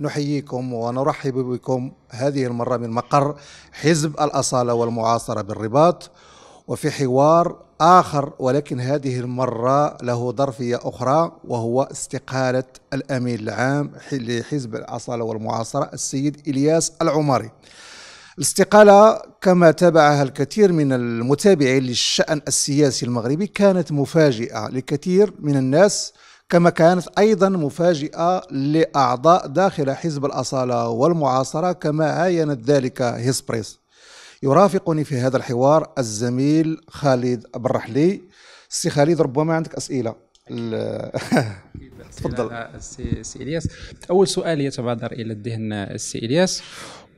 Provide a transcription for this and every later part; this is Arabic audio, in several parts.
نحييكم ونرحب بكم هذه المرة من مقر حزب الأصالة والمعاصرة بالرباط وفي حوار آخر ولكن هذه المرة له ظرفية أخرى وهو استقالة الأمين العام لحزب الأصالة والمعاصرة السيد إلياس العمري الاستقالة كما تابعها الكثير من المتابعين للشأن السياسي المغربي كانت مفاجئة لكثير من الناس كما كانت أيضا مفاجئة لأعضاء داخل حزب الأصالة والمعاصرة كما عاينت ذلك هيسبريس. يرافقني في هذا الحوار الزميل خالد الرحلي سي خالد ربما عندك أسئلة. تفضل. سي إلياس. أول سؤال يتبادر إلى الذهن السي إلياس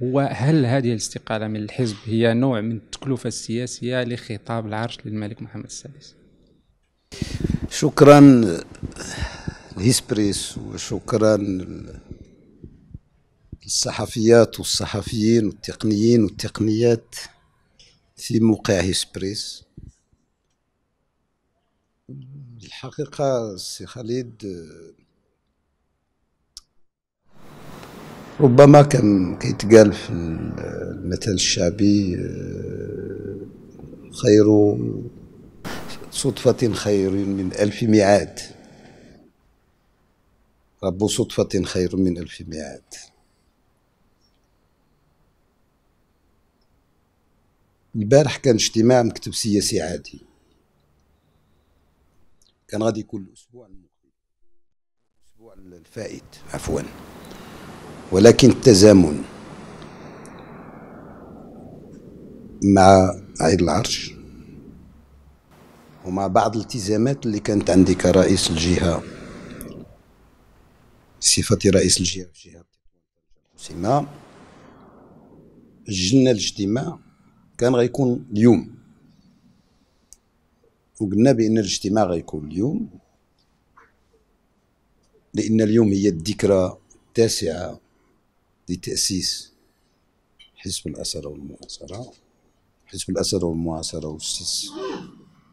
هو هل هذه الاستقالة من الحزب هي نوع من التكلفة السياسية لخطاب العرش للملك محمد السادس؟ شكرا هيسبريس وشكرا للصحفيات والصحفيين والتقنيين والتقنيات في موقع هيسبريس. الحقيقة سي خالد ربما كان كيتقال في المثل الشعبي خير صدفة خير من ألف ميعاد. رب صدفة خير من ألف ميعاد. البارح كان اجتماع مكتب سياسي عادي. كان غادي يكون الأسبوع الأسبوع الفائت عفوا. ولكن التزامن مع عيد العرش ومع بعض الالتزامات اللي كانت عندي كرئيس الجهة صفتي رئيس الجهة في جهة سيما أجلنا الاجتماع كان غيكون اليوم. وقلنا بأن الاجتماع غيكون اليوم لأن اليوم هي الذكرى التاسعة لتأسيس حزب الأسرة والمعاصرة. حزب الأسرة والمعاصرة أسس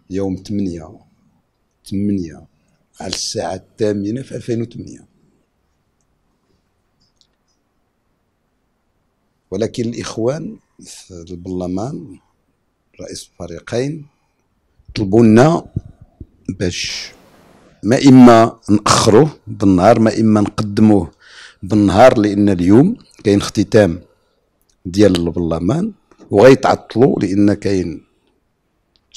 يوم 8 8 على الساعة الثامنة في 2008 ولكن الإخوان في البرلمان رئيس الفريقين طلبوا لنا باش ما إما نأخروه بالنهار ما إما نقدموه بالنهار لأن اليوم كاين اختتام ديال البرلمان وغيتعطلوا لأن كاين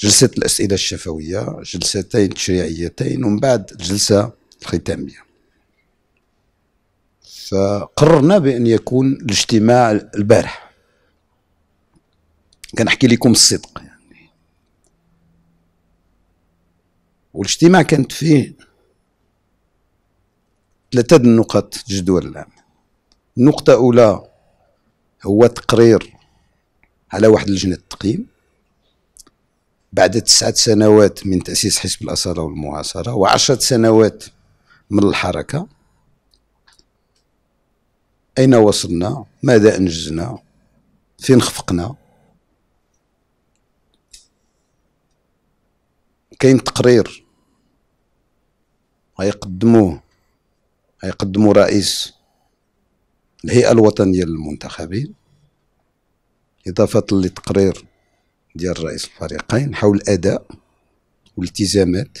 جلسة الأسئلة الشفوية جلستين تشريعيتين ومن بعد الجلسة الختامية فقررنا بأن يكون الاجتماع البارح. كنحكي لكم الصدق يعني. والاجتماع كانت فيه ثلاثة النقط جدول العام. النقطة الأولى هو تقرير على واحد لجنة التقييم. بعد تسعة سنوات من تأسيس حزب الأصالة والمعاصرة وعشرة سنوات من الحركة أين وصلنا؟ ماذا أنجزنا؟ فين خفقنا؟ كاين تقرير غيقدموه غيقدموا رئيس الهيئة الوطنية للمنتخبين إضافة لتقرير ديال رئيس الفريقين حول الأداء والالتزامات.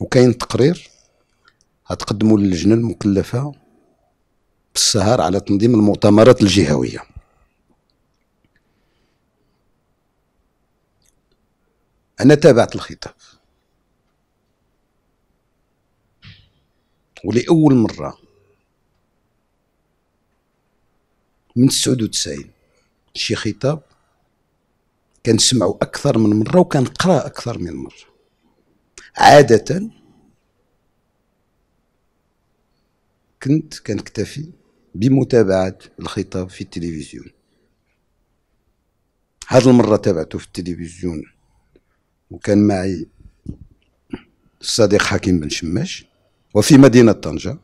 وكاين تقرير غتقدموا للجنة المكلفة بالسهر على تنظيم المؤتمرات الجهوية. أنا تابعت الخطاب. ولأول مرة من 99 شي خطاب كنسمعو أكثر من مرة وكنقرأ أكثر من مرة. عادة كنت كنكتفي بمتابعة الخطاب في التلفزيون. هذه المرة تابعته في التلفزيون وكان معي الصديق حكيم بن شماش وفي مدينة طنجة.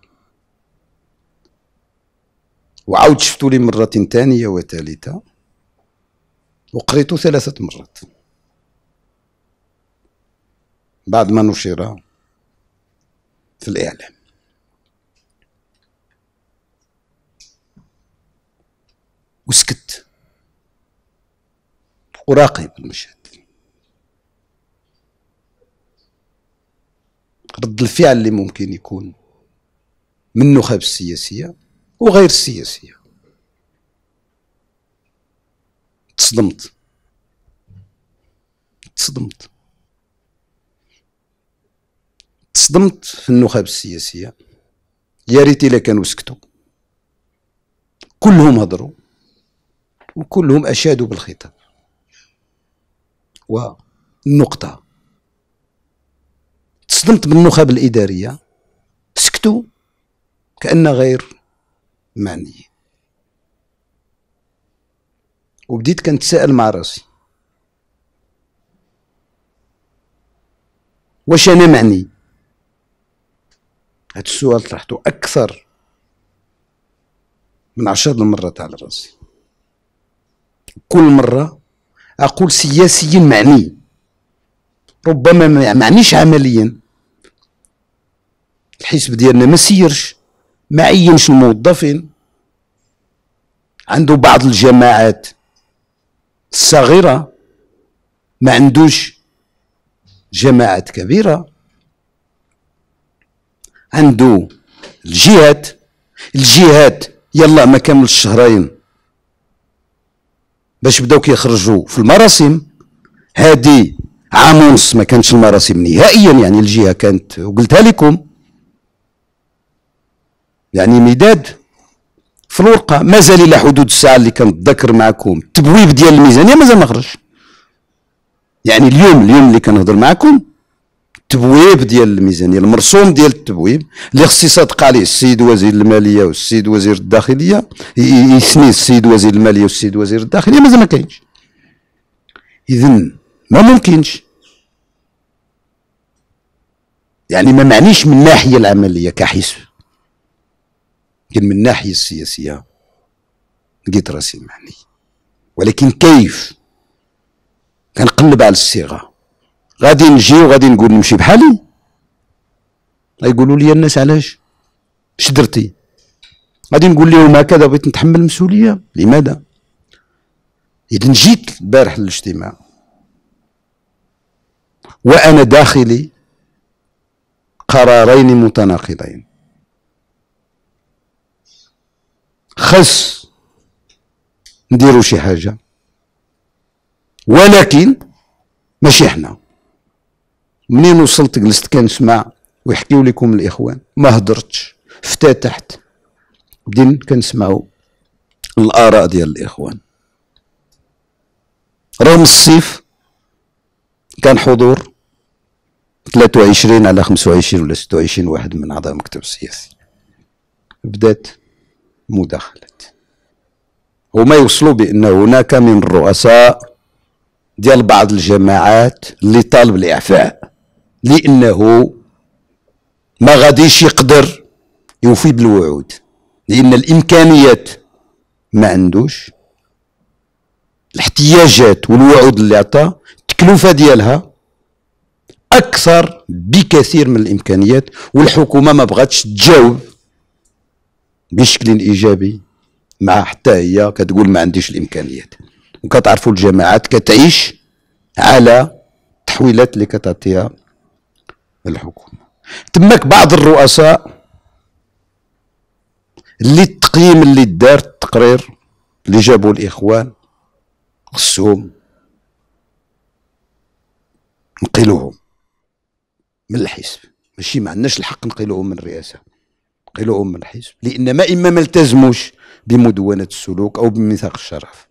وعاود شفتو لي مرة ثانية وثالثة. وقريته ثلاثة مرات. بعد ما نشر في الإعلام. وسكت. وراقب المشهد رد الفعل اللي ممكن يكون من النخب السياسية وغير السياسية. تصدمت. تصدمت. تصدمت في النخب السياسية. يا ريت إلا كانوا سكتوا. كلهم هضروا. وكلهم أشادوا بالخطاب. والنقطة. تصدمت بالنخب الإدارية. سكتوا. كأن غير معني وبديت كنتساءل مع راسي. واش أنا معني؟ هذا السؤال طرحته أكثر من عشر المرات على راسي. كل مرة أقول سياسيا معني. ربما ما معنيش عمليا. الحزب ديالنا ما سيرش ما عينش الموظفين. عنده بعض الجماعات الصغيرة ما عندوش جماعات كبيرة. عنده الجهات الجهات يلا ما كامل الشهرين باش بداو كيخرجوا في المراسم. هادي عام ونص ما كانش المراسم نهائيا يعني الجهة كانت وقلتها لكم يعني مداد في الورقه مازال إلى حدود الساعة اللي كنتذكر معكم. التبويب ديال الميزانيه مازال ما خرجش. يعني اليوم اليوم اللي كنهضر معكم التبويب ديال الميزانيه المرسوم ديال التبويب اللي خص يصدق عليه السيد وزير المالية والسيد وزير الداخلية يثني السيد وزير المالية والسيد وزير الداخلية. مازال ما كاينش. اذا ما ممكنش. يعني ما معنيش من الناحية العملية كحزب لكن من الناحيه السياسية لقيت راسي معني. ولكن كيف؟ كنقلب على الصيغة. غادي نجي وغادي نقول نمشي بحالي؟ غيقولوا لي الناس علاش؟ اش درتي؟ غادي نقول لهم هكذا بغيت نتحمل المسؤولية؟ لماذا؟ اذا جيت البارح للاجتماع. وأنا داخلي قرارين متناقضين. خص نديروا شي حاجة. ولكن ماشي حنا. منين وصلت جلست كنسمع ويحكيو لكم الإخوان؟ ما هدرتش. افتتحت بدين كنسمعوا الآراء ديال الإخوان. رغم الصيف كان حضور 23 على 25 ولا 26 واحد من أعضاء المكتب السياسي. بدات مداخلة. هما يوصلوا بأن هناك من الرؤساء ديال بعض الجماعات اللي طالب الإعفاء لأنه ما غاديش يقدر يوفي بالوعود لأن الإمكانيات ما عندوش. الاحتياجات والوعود اللي عطى التكلفة ديالها أكثر بكثير من الإمكانيات والحكومة ما بغاتش تجاوب بشكل إيجابي مع حتى هي كتقول ما عنديش الإمكانيات. وكتعرفوا الجماعات كتعيش على التحويلات اللي كتعطيها الحكومة. تماك بعض الرؤساء اللي التقييم اللي دار التقرير اللي جابوا الإخوان خصهم نقيلوهم من الحزب. ماشي ما عندناش الحق نقيلوهم من الرئاسة. نقيلوهم من الحزب لأن ما إما ما التزموش بمدونة السلوك أو بميثاق الشرف.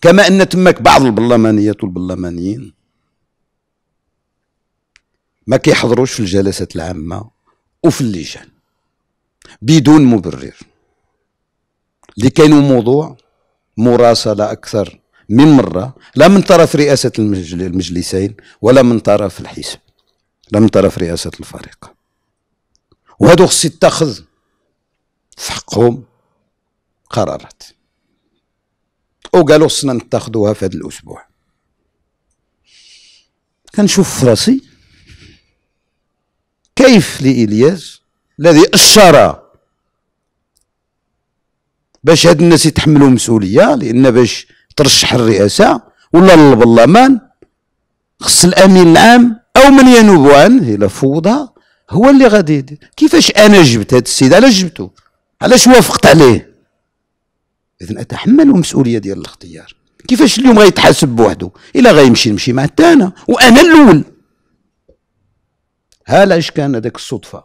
كما أن تماك بعض البرلمانيات والبرلمانيين ما كيحضروش في الجلسات العامة وفي اللجان بدون مبرر. اللي كانوا موضوع مراسلة أكثر من مرة لا من طرف رئاسة المجلسين ولا من طرف الحزب لا من طرف رئاسة الفريق. وهذا خص يتخذ في حقهم قرارات وقالوا خصنا نتخذوها في هذا الأسبوع. كنشوف في راسي كيف لإلياس الذي أشار باش هاد الناس يتحملوا مسؤولية لأن باش ترشح الرئاسة ولا البرلمان خص الأمين العام أو من ينوب عنه إلى فوضى. هو اللي غادي يدير كيفاش أنا جبت هذا السيد؟ علاش جبته؟ علاش وافقت عليه؟ اذا أتحمل المسؤولية ديال الاختيار. كيفاش اليوم غيتحاسب بوحده إلا غيمشي نمشي مع الثاني وأنا الأول. ها علاش كان هذاك الصدفة؟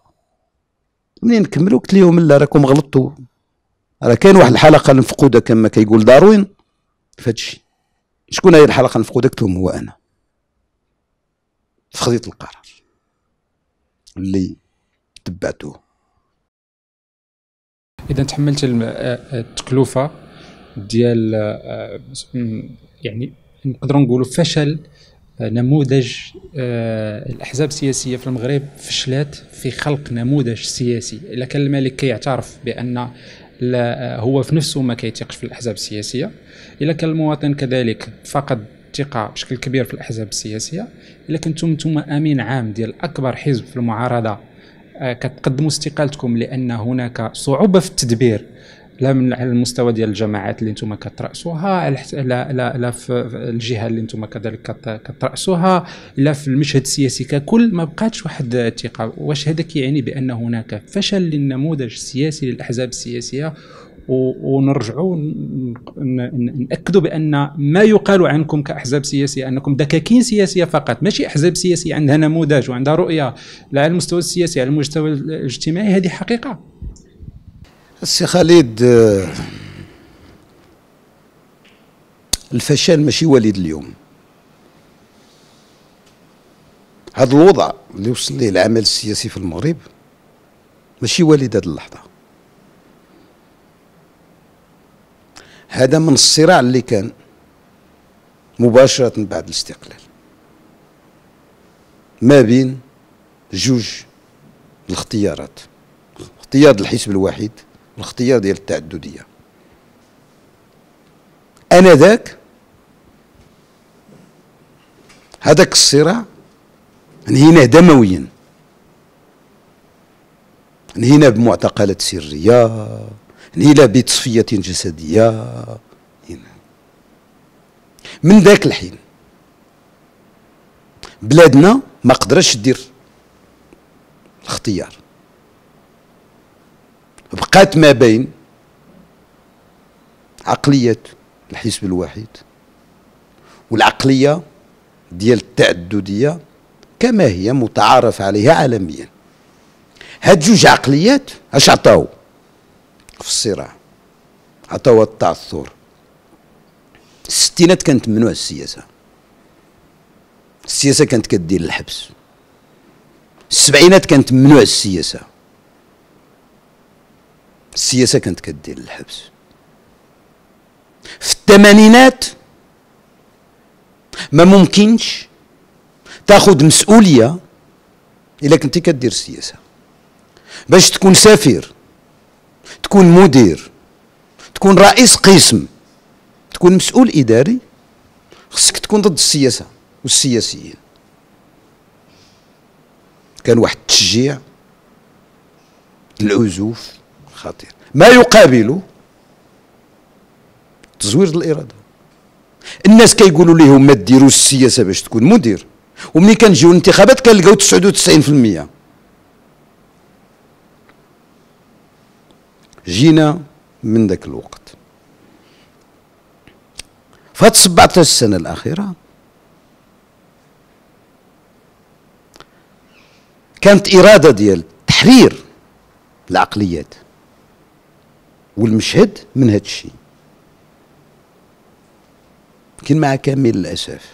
منين نكملوا؟ قلت لهم لا راكم غلطتوا. راه كاين واحد الحلقة المفقوده كما كيقول داروين. في هادشي شكون هي الحلقة المفقوده قلت لهم هو أنا. في خذيت القرار. اللي تبعتوه إذا تحملت التكلفة ديال آه، يعني نقدروا نقولوا فشل آه، نموذج آه، الأحزاب السياسية في المغرب فشلت في خلق نموذج سياسي. إلا كان الملك كيعترف بأن هو في نفسه ما كيتيقش في الأحزاب السياسية. إلا كان المواطن كذلك فقد الثقة بشكل كبير في الأحزاب السياسية. إلا كنتم أنتم آمين عام ديال أكبر حزب في المعارضة كتقدموا استقالتكم لأن هناك صعوبة في التدبير لا من على المستوى ديال الجماعات اللي أنتم كترأسوها لا لا لا في الجهة اللي أنتم كذلك كترأسوها لا في المشهد السياسي ككل. ما بقاتش واحد الثقة. واش هذا كيعني بأن هناك فشل للنموذج السياسي للأحزاب السياسية ونرجعوا نأكدوا بأن ما يقال عنكم كأحزاب سياسية أنكم دكاكين سياسية فقط. ماشي أحزاب سياسية عندها نموذج وعندها رؤية لا على المستوى السياسي على المستوى الاجتماعي هذه حقيقة. السي خالد الفشل ماشي وليد اليوم. هذا الوضع اللي وصل ليه العمل السياسي في المغرب ماشي وليد هذه اللحظة. هذا من الصراع اللي كان مباشرة بعد الاستقلال. ما بين جوج الاختيارات اختيار الحزب الواحد الاختيار ديال التعددية. أنا ذاك هذاك الصراع انهيناه دمويا. انهينا بمعتقلات سرية انهينا بتصفيه جسدية. من ذاك الحين بلادنا ما قدرش دير الاختيار. بقات ما بين عقلية الحزب الواحد والعقلية ديال التعددية كما هي متعارف عليها عالميا. هاد جوج عقليات اش عطاو؟ في الصراع. عطاو التعثر الستينات كانت ممنوع السياسة. السياسة كانت كدير الحبس. السبعينات كانت ممنوع السياسة. السياسة كانت كدير الحبس. في الثمانينات ما ممكنش تاخذ مسؤولية إلا كنتي كدير السياسة. باش تكون سفير تكون مدير تكون رئيس قسم تكون مسؤول إداري خصك تكون ضد السياسة والسياسيين. كان واحد التشجيع العزوف خطير. ما يقابله تزوير الإرادة. الناس كيقولوا لهم ما ديروش السياسة باش تكون مدير وملي كنجيو الانتخابات كنلقاو 99% جينا من ذاك الوقت. فهاد 17 سنه الأخيرة كانت إرادة ديال تحرير العقليات والمشهد من هذا الشيء. لكن مع كامل الأسف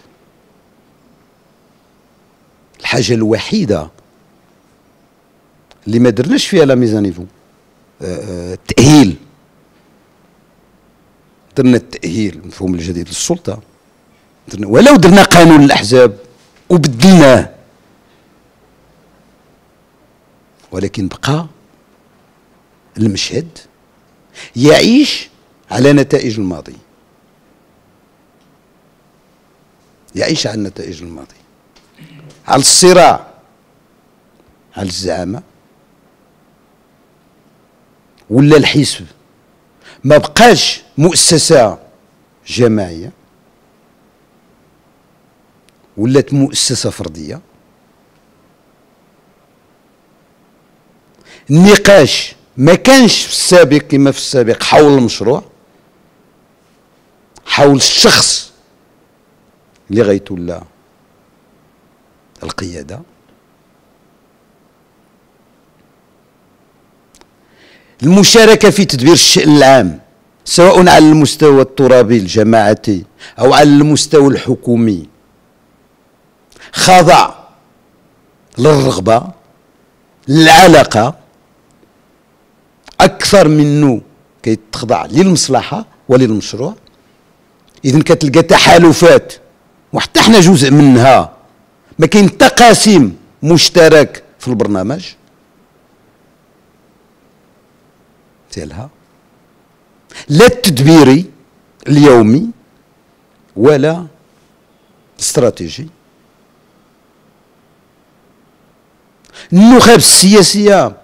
الحاجة الوحيدة اللي ما درناش فيها لا ميزانيفو التأهيل درنا التأهيل المفهوم الجديد للسلطة. درنا ولو درنا قانون الأحزاب وبدلناه ولكن بقى المشهد يعيش على نتائج الماضي. يعيش على نتائج الماضي. على الصراع على الزعامة. ولا الحزب ما بقاش مؤسسة جماعية ولات مؤسسة فردية. النقاش ما كانش في السابق كما في السابق حول المشروع حول الشخص اللي غيتولى القيادة. المشاركة في تدبير الشأن العام سواء على المستوى الترابي الجماعتي أو على المستوى الحكومي. خضع للرغبة للعلاقة. أكثر منه كيتخضع للمصلحة وللمشروع. إذا كتلقى تحالفات وحتى إحنا جزء منها. ما كاين تقاسيم مشترك في البرنامج. ديالها لا التدبيري اليومي ولا الاستراتيجي. النخب السياسية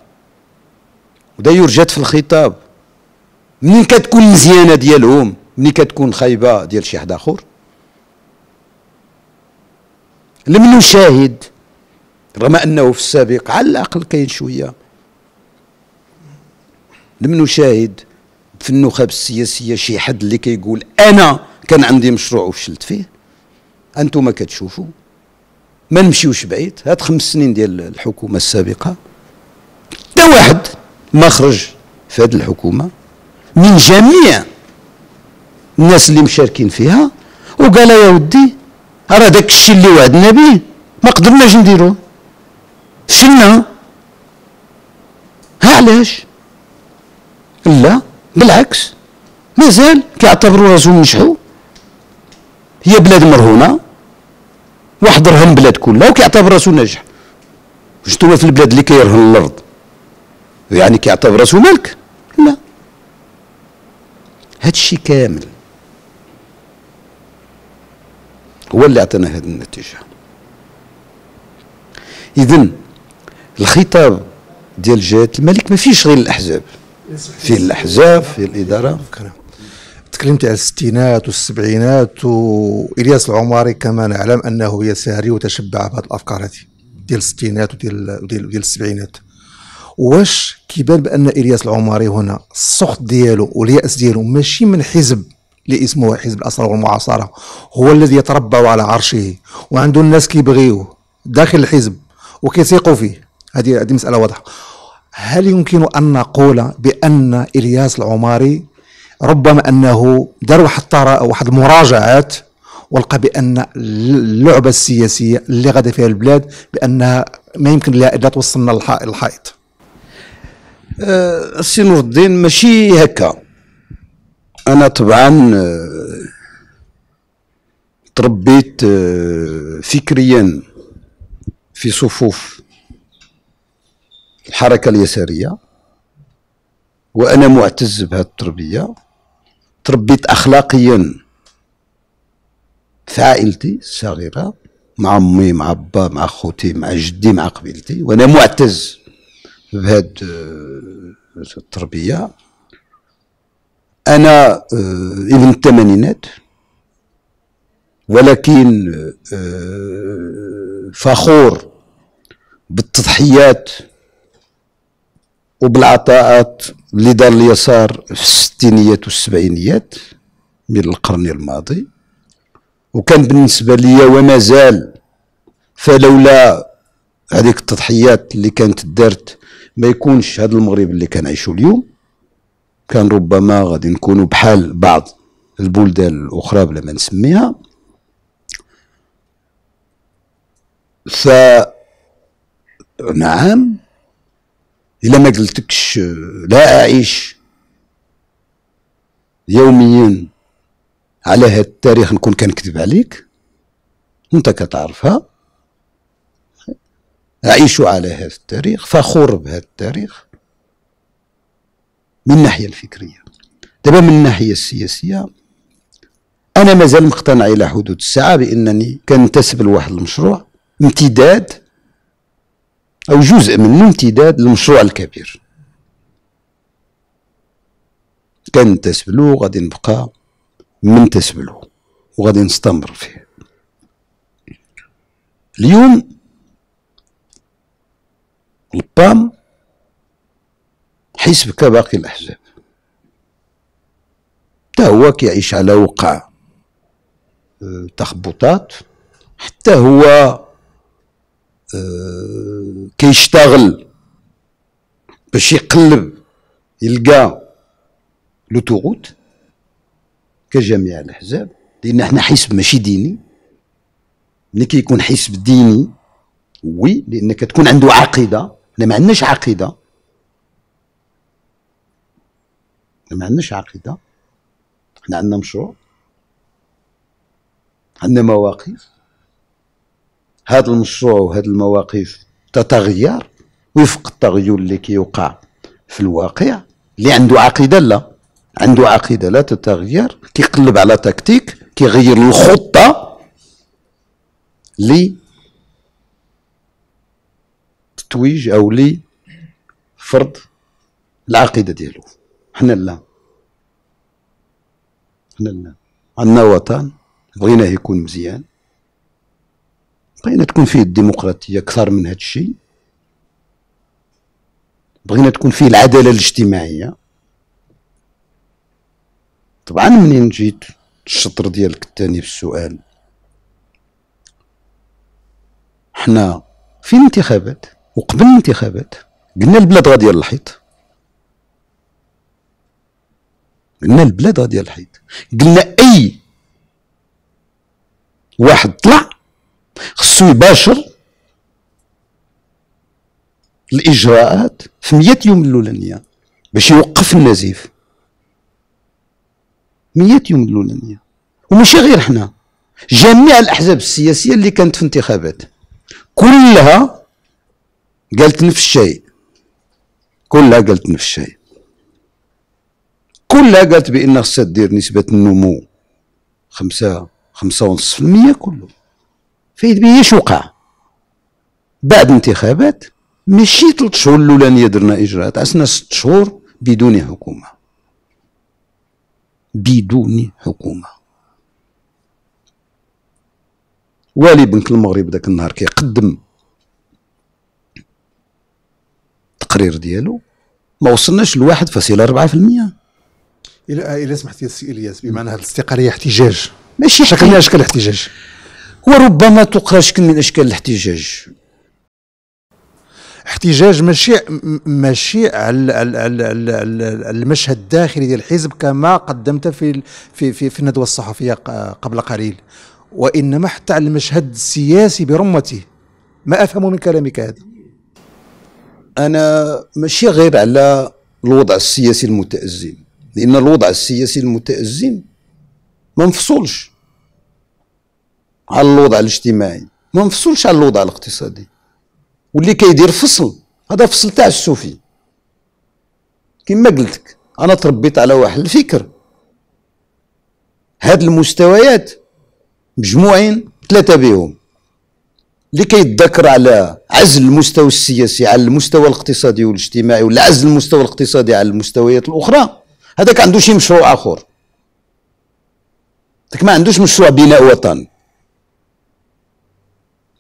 وداير جات في الخطاب. منين كتكون مزيانة ديالهم؟ منين كتكون خايبة ديال شي حد آخر؟ لم نشاهد رغم أنه في السابق على الأقل كاين شوية لم نشاهد في النخب السياسية شي حد اللي كيقول أنا كان عندي مشروع وفشلت فيه؟ أنتم كتشوفوا؟ ما نمشيوش بعيد. هاد خمس سنين ديال الحكومة السابقة حتى واحد ما خرج في هذه الحكومة من جميع الناس اللي مشاركين فيها وقال يا ودي راه داك الشيء اللي وعدنا به ما قدرناش نديروه. فشلنا ها علاش؟ لا بالعكس مازال كيعتبروا راسهم نجحوا. هي بلاد مرهونة واحد رهن البلاد كلها وكيعتبر راسو ناجح. شتو في البلاد اللي كيرهن الأرض؟ يعني كيعتبر راسو ملك؟ لا. هذا الشيء كامل هو اللي عطانا هذه النتيجة. اذا الخطاب ديال جلاله الملك ما فيش غير الأحزاب. فيه الأحزاب فيه الإدارة. تكلمت على الستينات والسبعينات وإلياس العماري كما نعلم أنه يساري وتشبع بهذه الأفكار هذه ديال الستينات وديال وديال, السبعينات. واش كيبان بأن إلياس العماري هنا السخط ديالو واليأس ديالو ماشي من حزب اللي اسمه حزب الاصل والمعاصرة هو الذي يتربع على عرشه وعنده الناس كيبغيوه داخل الحزب وكيثيقوا فيه. هذه هذه مسألة واضحة. هل يمكن أن نقول بأن إلياس العماري ربما أنه دار واحد واحد المراجعات ولقى بأن اللعبة السياسية اللي غادا فيها البلاد بأنها ما يمكن لها إلا توصلنا للحائط أه السي نور الدين ماشي هكا. أنا طبعا أه تربيت أه فكريا في صفوف الحركة اليسارية وأنا معتز بهذه التربية. تربيت اخلاقيا في عائلتي الصغيره مع أمي مع با مع خوتي مع جدي مع قبيلتي. وأنا معتز بهذه التربية. أنا آه، ابن الثمانينات ولكن آه، فخور بالتضحيات وبالعطاءات اللي دار اليسار في الستينيات والسبعينيات من القرن الماضي. وكان بالنسبة لي وما زال فلولا هذيك التضحيات اللي كانت دارت ما يكونش هذا المغرب اللي كنعيشو اليوم. كان ربما غادي نكونوا بحال بعض البلدان الأخرى بلا ما نسميها. ف نعم إلا ما قلتكش لا أعيش يوميا على هذا التاريخ نكون كنكذب عليك. أنت كتعرفها. أعيش على هذا التاريخ فخور بهذا التاريخ. من الناحية الفكرية. دابا من الناحية السياسية أنا مازال مقتنع إلى حدود الساعة بأنني كنتسب لواحد المشروع امتداد أو جزء منه امتداد للمشروع الكبير. كننتسب له غادي نبقى منتسب له وغادي نستمر فيه. اليوم البام حزب كباقي الأحزاب. حتى هو كيعيش على وقع آه، تخبطات حتى هو آه، كيشتغل باش يقلب يلقى لوتوغوت كجميع الأحزاب لأن إحنا حزب ماشي ديني. ملي كيكون حزب ديني وي لأن كتكون عنده عقيدة. إحنا ما عندناش عقيدة. ما عندناش عقيدة. إحنا عندنا مشروع. عندنا مواقف. هذا المشروع وهذه المواقف تتغير وفق التغير اللي كيوقع في الواقع اللي عنده عقيدة لا. عنده عقيدة لا تتغير كيقلب على تكتيك كيغير الخطة لي تتويج أو لي فرض العقيدة ديالو. حنا لا. حنا لا. عندنا وطن بغيناه يكون مزيان. بغينا تكون فيه الديمقراطية أكثر من هذا الشيء. بغينا تكون فيه العدالة الاجتماعية. طبعا منين جيت الشطر ديالك الثاني في السؤال؟ حنا في الانتخابات وقبل الانتخابات قلنا البلاد غادي الحيط قلنا البلاد غادي الحيط قلنا أي واحد طلع خصو يباشر الإجراءات في 100 يوم الأولانية باش يوقف النزيف. 100 يوم الأولانية. وماشي غير حنا. جميع الأحزاب السياسية اللي كانت في انتخابات كلها قالت نفس الشيء. كلها قالت نفس الشيء. كلها قالت بأن خصها دير نسبة النمو خمسة خمسة ونص في المية كله. فايد بيه إيش وقع بعد انتخابات ماشي ثلاث شهور الأولانية درنا إجراءات عسنا ست شهور بدون حكومة. بدون حكومة. والي بنك المغرب ذاك النهار كيقدم التقرير ديالو ما وصلناش لواحد فاصلة أربعة في المية. إلى إلى سمحت يا سي إلياس بمعنى هذه الاستقاليه احتجاج. ماشي شكل من الاحتجاج وربما تقرا شكل من أشكال الاحتجاج. احتجاج ماشي ماشي على المشهد الداخلي ديال الحزب كما قدمت في في في, في الندوة الصحفية قبل قليل. وإنما حتى على المشهد السياسي برمته. ما أفهم من كلامك هذا؟ أنا ماشي غير على الوضع السياسي المتأزم. لأن الوضع السياسي المتأزم ما مفصولش على الوضع الاجتماعي. ما مفصولش على الوضع الاقتصادي. واللي كيدير فصل هذا فصل تاع السوفي. كما قلتك أنا تربيت على واحد الفكر. هاد المستويات مجموعين ثلاثة بهم. اللي كيتذكر على عزل المستوى السياسي على المستوى الاقتصادي والاجتماعي ولا عزل المستوى الاقتصادي على المستويات الأخرى هذاك عنده شي مشروع آخر. ما عندوش مشروع بناء وطن.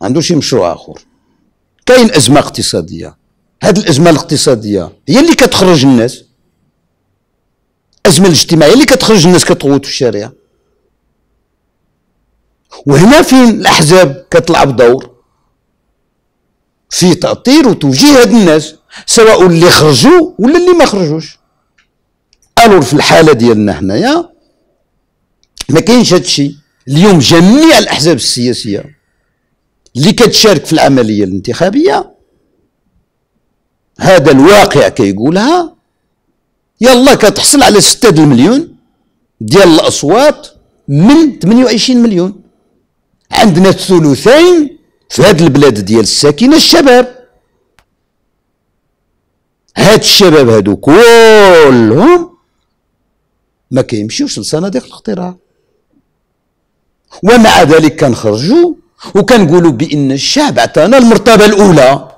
عندوش شي مشروع آخر. كاين أزمة اقتصادية. هذه الأزمة الاقتصادية هي اللي كتخرج الناس. الازمه الاجتماعية اللي كتخرج الناس كتغوت في الشارع وهنا فين الأحزاب كتلعب دور؟ في تأطير وتوجيه هاد الناس سواء اللي خرجوا ولا اللي ما خرجوش. ألور في الحالة ديالنا هنايا ما كاينش هادشي اليوم جميع الأحزاب السياسية اللي كتشارك في العملية الانتخابية هذا الواقع كيقولها يلا كتحصل على 6 المليون ديال الأصوات من 28 مليون. عندنا الثلثين في هذه البلاد ديال الساكنة الشباب. هاد الشباب هادو كلهم ما كيمشيوش لصناديق الاقتراع. ومع ذلك كنخرجوا وكنقولوا بإن الشعب عطانا المرتبة الأولى.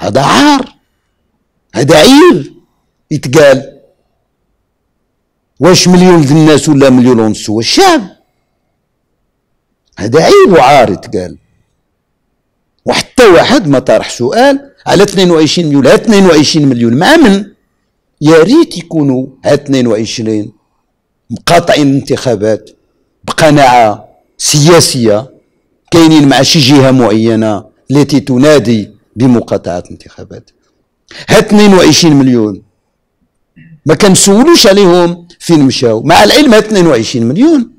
هذا عار. هذا عير. يتقال واش مليون الناس ولا مليون ونص هو الشعب. هذا عيب وعار قال وحتى واحد ما طرح سؤال على 22 مليون. ها 22 مليون مع من يا ريت يكونوا ها 22 مقاطعين الانتخابات بقناعة سياسية. كاينين مع شي جهة معينة التي تنادي بمقاطعة الانتخابات. ها 22 مليون. ما كنسولوش عليهم فين مشاو. مع العلم ها 22 مليون.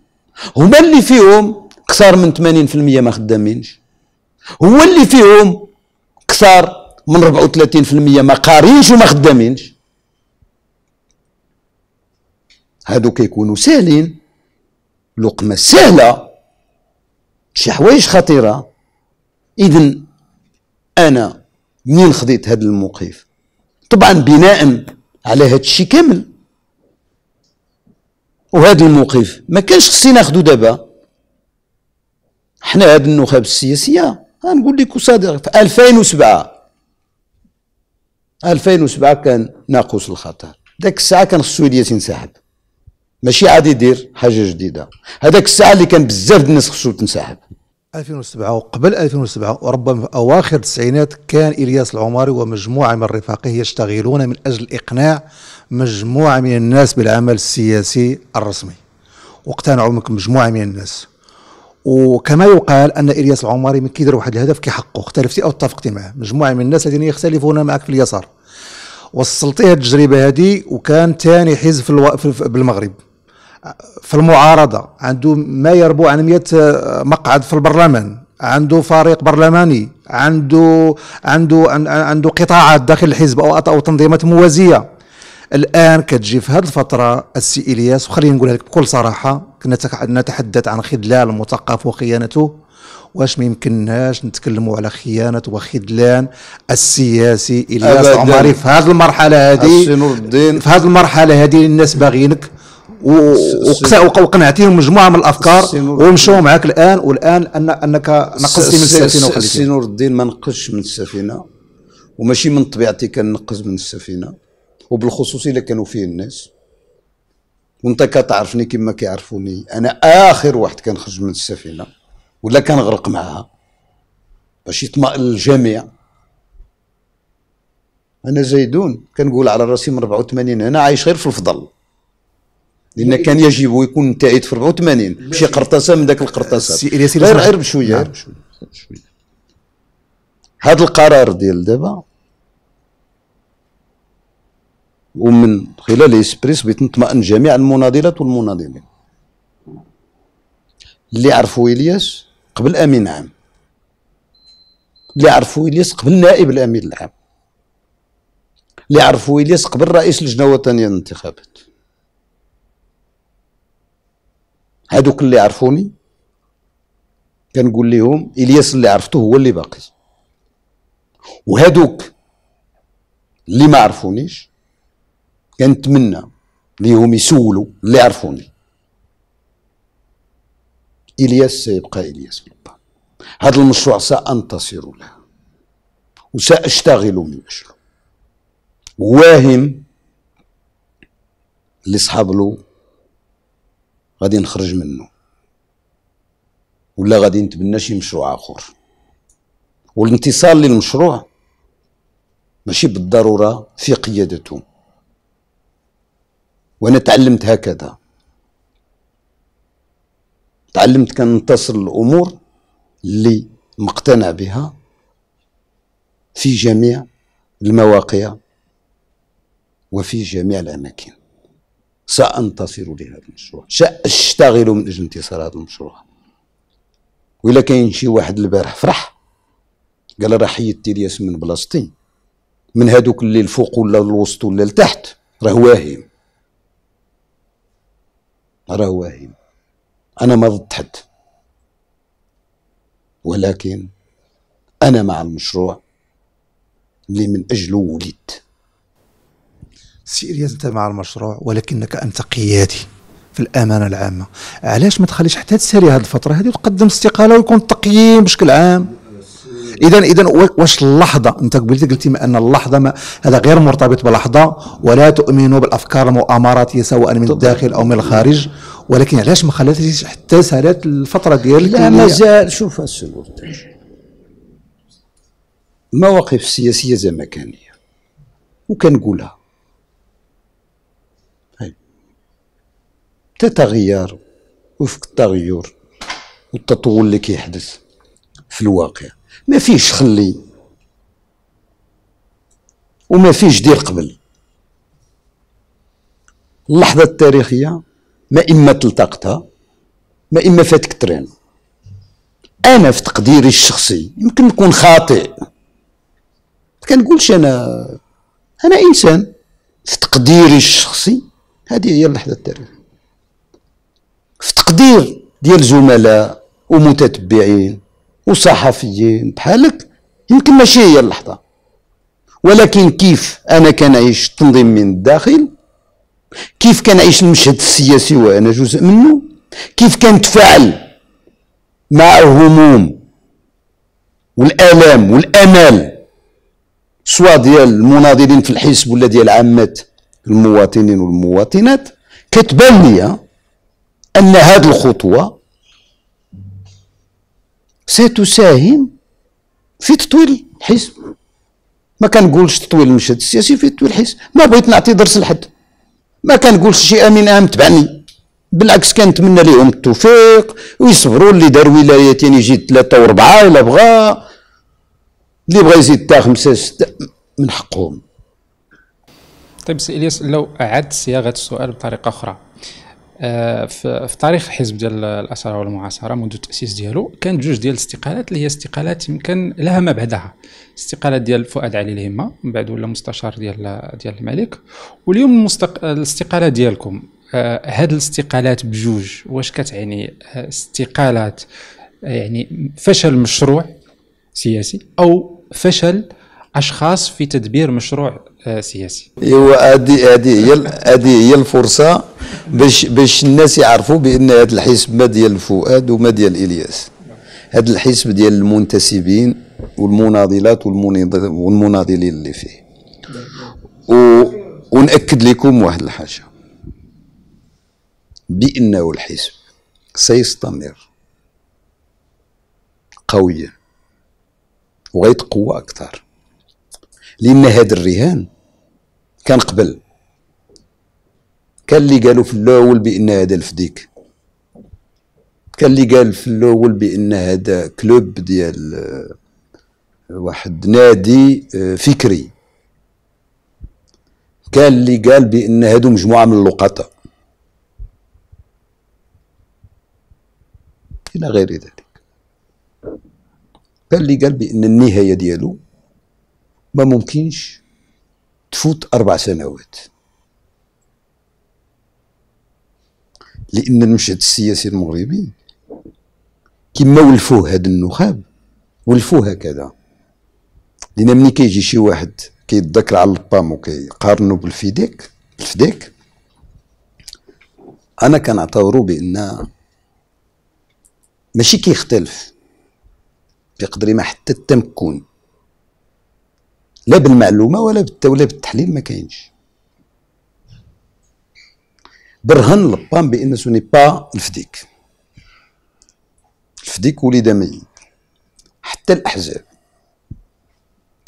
هما اللي فيهم أكثر من 80% ما خدامينش. هو اللي فيهم أكثر من 34% ما قارينش وما خدامينش. هادو كيكونوا ساهلين. لقمة سهلة. شي حوايج خطيرة. اذا أنا منين خديت هذا الموقف؟ طبعا بناء على هذا الشيء كامل. وهذا الموقف ما كانش خصني ناخذه دابا. حنا هاد النخب السياسية غنقول لك صادق في 2007 2007 كان ناقوس الخطر. ذاك الساعة كان خصو الياس ينسحب ماشي عادي يدير حاجة جديدة. هذاك الساعة اللي كان بزاف الناس خصو تنسحب. 2007 وقبل 2007 وربما في أواخر التسعينات كان إلياس العماري ومجموعة من رفاقه يشتغلون من أجل إقناع مجموعة من الناس بالعمل السياسي الرسمي. واقتنعوا مجموعة من الناس. وكما يقال أن إلياس العماري من كيدير واحد الهدف كيحققه. اختلفتي أو اتفقتي معه مجموعة من الناس الذين يختلفون معك في اليسار. وصلتي هذه التجربة هذه وكان ثاني حزب في, ألو... في بالمغرب. في المعارضة عنده ما يربو عن 100 مقعد في البرلمان عنده فريق برلماني عنده عنده عنده قطاعات داخل الحزب أو أو تنظيمات موازية. الآن كتجي في هذه الفترة السي إلياس وخليني نقولها لك بكل صراحة كنا نتحدث عن خذلان المثقف وخيانته. واش ما يمكنناش نتكلموا على خيانة وخذلان السياسي إلياس العماري في هذه المرحلة هذه في هذه المرحلة هذه الناس باغينك وقنعتيهم مجموعة من الأفكار ومشوا معك الآن والآن أن أنك نقصتي من السفينة وخليتي سي نور الدين ما نقصش من السفينة. وماشي من طبيعتي كنقص من السفينة. وبالخصوص إلا كانوا فيه الناس. وأنت كتعرفني كما كيعرفوني. أنا آخر واحد كنخرج من السفينة. ولا كنغرق معها باش يطمئن الجميع. أنا زيدون. كنقول على رأسي من 84 هنا عايش غير في الفضل. لأن كان يجب يكون متعيد في 84 بشي قرطاسة من ذاك القرطاسات غير غير بشوية. غير بشوية هذا القرار ديال دابا ومن خلال إسبريس بغيت نطمئن جميع المناضلات والمناضلين. اللي عرفوا إلياس قبل أمين عام. اللي عرفوا إلياس قبل نائب الأمين العام. اللي عرفوا إلياس قبل رئيس اللجنه الوطنيه للانتخابات. هادوك اللي عرفوني. كنقول لهم إلياس اللي عرفته هو اللي باقي. وهادوك اللي ما عرفونيش كنتمنى ليهم يسولوا اللي عرفوني. إلياس سيبقى إلياس بالله هذا المشروع سأنتصر له. وسأشتغل من أجله. واهم اللي صحاب له غادي نخرج منه. ولا غادي نتبنى شي مشروع آخر. والانتصار للمشروع ماشي بالضرورة في قيادته. وأنا تعلمت هكذا. تعلمت كننتصر الأمور اللي مقتنع بها في جميع المواقع وفي جميع الأماكن. سأنتصر لهذا المشروع. سأشتغل من أجل انتصار هذا المشروع. وإلا كاين شي واحد البارح فرح قال راه حيدت الياس من بلاصتي. من هذوك اللي الفوق ولا الوسط ولا لتحت راه واهم راه واهم أنا ما ضد حد. ولكن أنا مع المشروع اللي من أجله ولدت سيريا أنت مع المشروع ولكنك أنت قيادي في الأمانة العامة. علاش ما تخليش حتى تسالي هذه الفترة؟ هذه وتقدم استقالة ويكون التقييم بشكل عام. اذا اذا واش اللحظة؟ أنت قبلت قلتي أن اللحظة ما هذا غير مرتبط بلحظه ولا تؤمنوا بالأفكار المؤامراتيه سواء من الداخل أو من الخارج؟ ولكن علاش ما خلاتيش حتى سالات الفترة ديالك لا مازال شوف السي المواقف السياسيه زي ما كان هي وكنقولها. تتغير وفق التغير والتطور اللي كيحدث في الواقع. ما فيش خلي وما فيش دير قبل. اللحظة التاريخية ما إما تلتقطها ما إما فاتك ترين. أنا في تقديري الشخصي يمكن نكون خاطئ. كنقولش أنا أنا إنسان في تقديري الشخصي هذه هي اللحظة التاريخية. تقدير ديال زملاء ومتتبعين وصحفيين بحالك يمكن ماشي هي اللحظة. ولكن كيف أنا كنعيش التنظيم من الداخل؟ كيف كنعيش المشهد السياسي وأنا جزء منه؟ كيف كنتفاعل مع الهموم والآلام والأمال سواء ديال المناضلين في الحزب ولا ديال عامة المواطنين والمواطنات؟ كتبان أن هذه الخطوة ستساهم في تطوير الحزب. ما كنقولش تطوير المشهد السياسي في تطوير الحزب. ما بغيت نعطي درس لحد ما كنقولش شي آمين آم تبعني. بالعكس كنتمنى لهم التوفيق ويصبروا اللي دار ولايتين يجي ثلاثة وأربعة إلا بغا. اللي بغا يزيد تا خمسة ستة من حقهم. طيب سي إلياس لو أعدت صياغة السؤال بطريقة أخرى آه، في تاريخ الحزب ديال الأسرى والمعاصرة منذ التأسيس ديالو كانت جوج ديال الاستقالات اللي هي استقالات يمكن لها ما بعدها. استقالات ديال فؤاد علي الهمة من بعد ولا مستشار ديال ديال الملك. واليوم المستق... الاستقاله ديالكم آه، هاد الاستقالات بجوج واش كتعني؟ آه، استقالات يعني فشل مشروع سياسي أو فشل أشخاص في تدبير مشروع سياسي. إيوا هذه هذه هي هذه هي الفرصة باش باش الناس يعرفوا بأن هذا الحزب ما ديال فؤاد وما ديال إلياس. هذا الحزب ديال المنتسبين والمناضلات والمناضلين اللي فيه. و ونأكد لكم واحد الحاجة. بأنه الحزب سيستمر قويا وغيتقوى أكثر. لأن هذا الرهان كان قبل. كان اللي قالوا في الأول بأن هذا الفديك. كان اللي قال في الأول بأن هذا كلوب ديال آه، واحد نادي آه، فكري. كان اللي قال بأن هادو مجموعة من اللقطاء إلى غير ذلك. كان اللي قال بأن النهاية ديالو ما ممكنش تفوت أربع سنوات. لأن المشهد السياسي المغربي كما ولفوه هاد النخاب. ولفوه هكذا. لأن ملي كيجي شي واحد كيتذكر على البام وكيقارنو بالفيديك الفديك أنا كنعتبرو بأن ماشي كيختلف. بقدر ما حتى التمكن. لا بالمعلومة ولا ولا بالتحليل ما كاينش. برهن لبان بأن سوني با الفديك. الفديك ولد ميت حتى الأحزاب.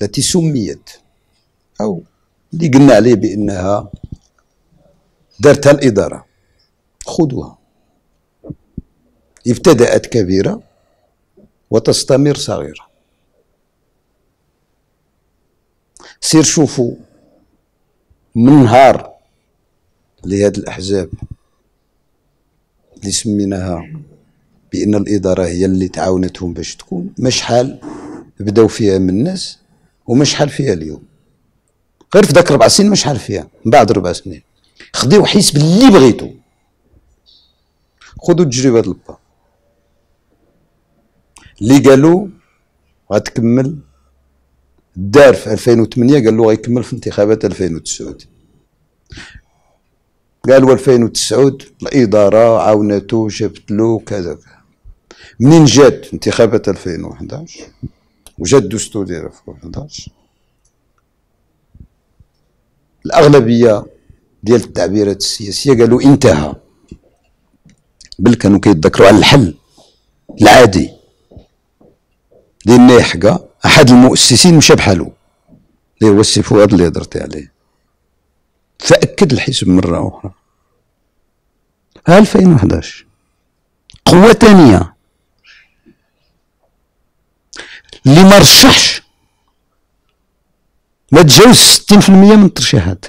التي سميت أو اللي قلنا عليه بأنها دارتها الإدارة. خذوها. ابتدأت كبيرة وتستمر صغيرة. سير شوفوا من نهار لهذه الأحزاب اللي سميناها بأن الإدارة هي اللي تعاونتهم باش تكون ما شحال بداو فيها من الناس وما شحال فيها اليوم. غير في ذاك ربع سنين ما شحال فيها من بعد ربع سنين. خديو حسب اللي بغيتو. خذوا التجربة البا. اللي قالوا غتكمل دار في 2008 قال له غيكمل في انتخابات 2009 قالوا 2009 الإدارة عاونته جابت له كذا منين جات انتخابات 2011 وجا الدستور ديال 2011 الأغلبية ديال التعبيرات السياسية قالوا انتهى. بل كانوا كيتذكروا على الحل العادي. ديال يحكى أحد المؤسسين مشى بحالو اللي هو السي فؤاد اللي هضرتي عليه. فأكد الحزب مره أخرى 2011 قوة ثانية اللي ما رشحش ما تجاوز 60% من الترشيحات.